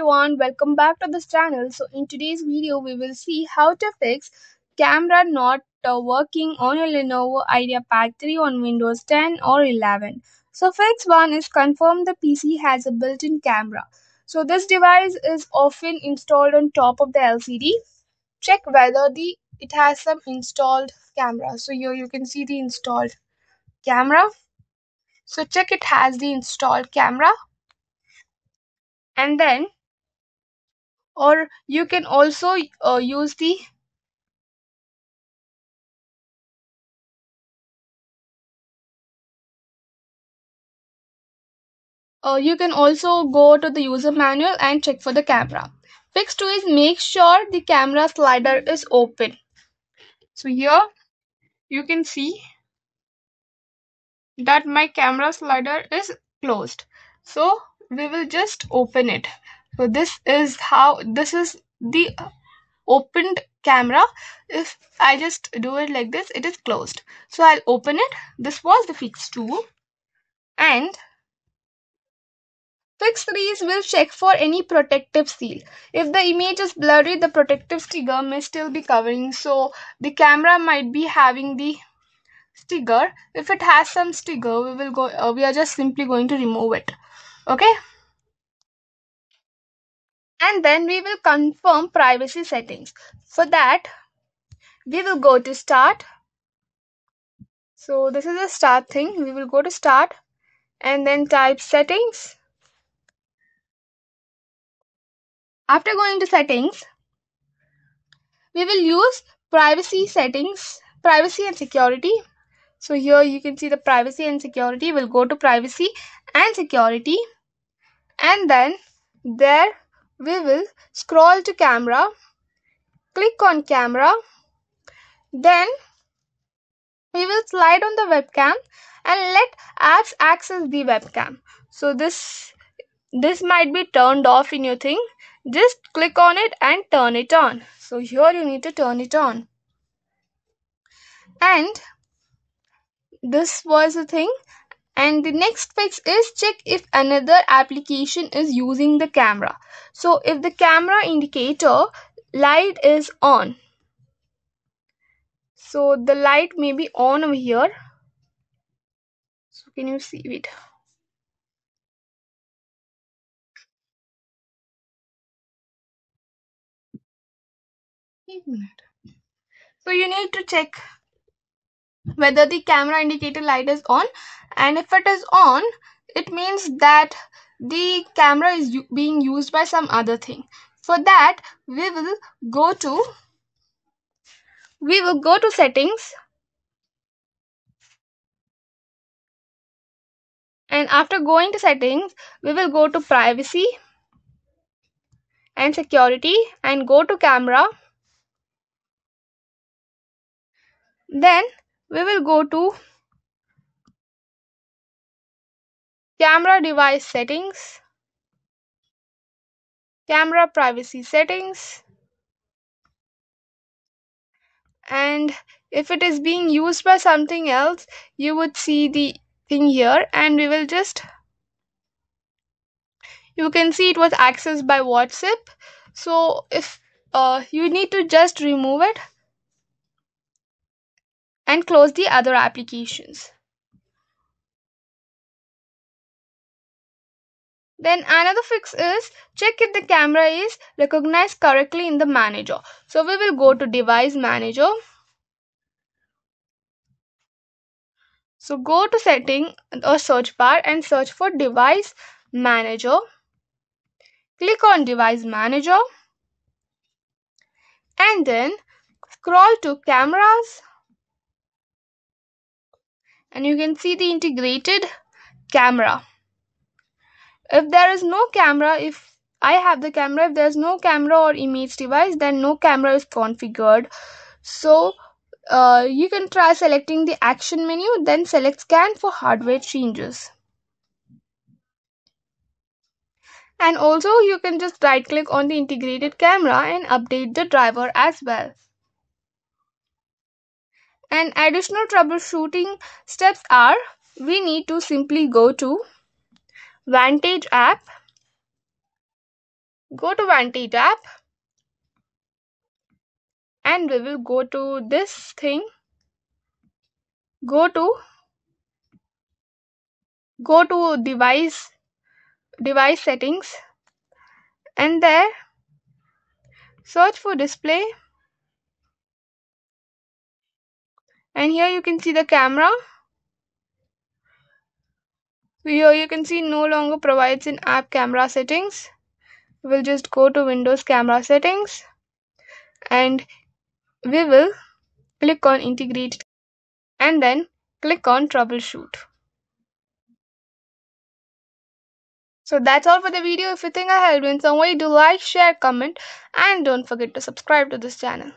everyone, welcome back to this channel. So in today's video, we will see how to fix camera not uh, working on your Lenovo IdeaPad 3 on Windows 10 or 11. So fix 1 is confirm the PC has a built-in camera. So this device is often installed on top of the LCD. Check whether the it has some installed camera. So here you can see the installed camera. So check it has the installed camera and then or you can also uh, use the uh, you can also go to the user manual and check for the camera. Fix 2 is make sure the camera slider is open. So here you can see that my camera slider is closed. So we will just open it this is how this is the opened camera. If i just do it like this it is closed. So i'll open it. This was the fix 2 and fix 3 will check for any protective seal. If the image is blurry the protective sticker may still be covering. So the camera might be having the sticker. If it has some sticker we will go uh, we are just simply going to remove it. Okay and then we will confirm privacy settings. For that we will go to start. So this is a start thing. We will go to start and then type settings. After going to settings we will use privacy settings privacy and security. So here you can see the privacy and security. We'll go to privacy and security. And then there we will scroll to camera click on camera then we will slide on the webcam and let apps access the webcam. So this this might be turned off in your thing. Just click on it and turn it on. So here you need to turn it on. And this was the thing and the next fix is check if another application is using the camera. So if the camera indicator light is on so the light may be on over here. So can you see it? So you need to check whether the camera indicator light is on and if it is on it means that the camera is being used by some other thing. For that we will go to we will go to settings. And after going to settings we will go to privacy and security and go to camera. Then we will go to camera device settings camera privacy settings and if it is being used by something else you would see the thing here and we will just you can see it was accessed by whatsapp. So if uh, you need to just remove it and close the other applications. Then another fix is check if the camera is recognized correctly in the manager. So we will go to device manager. So go to setting or search bar and search for device manager. Click on device manager and then scroll to cameras and you can see the integrated camera. If there is no camera if I have the camera if there's no camera or image device then no camera is configured. So uh, you can try selecting the action menu then select scan for hardware changes. And also you can just right click on the integrated camera and update the driver as well and additional troubleshooting steps are we need to simply go to Vantage app. Go to Vantage app. And we will go to this thing. Go to go to device device settings. And there search for display and here you can see the camera. Here you can see no longer provides in app camera settings. We'll just go to windows camera settings. And we will click on integrate and then click on troubleshoot. So that's all for the video. If you think i helped in some way do like share comment and don't forget to subscribe to this channel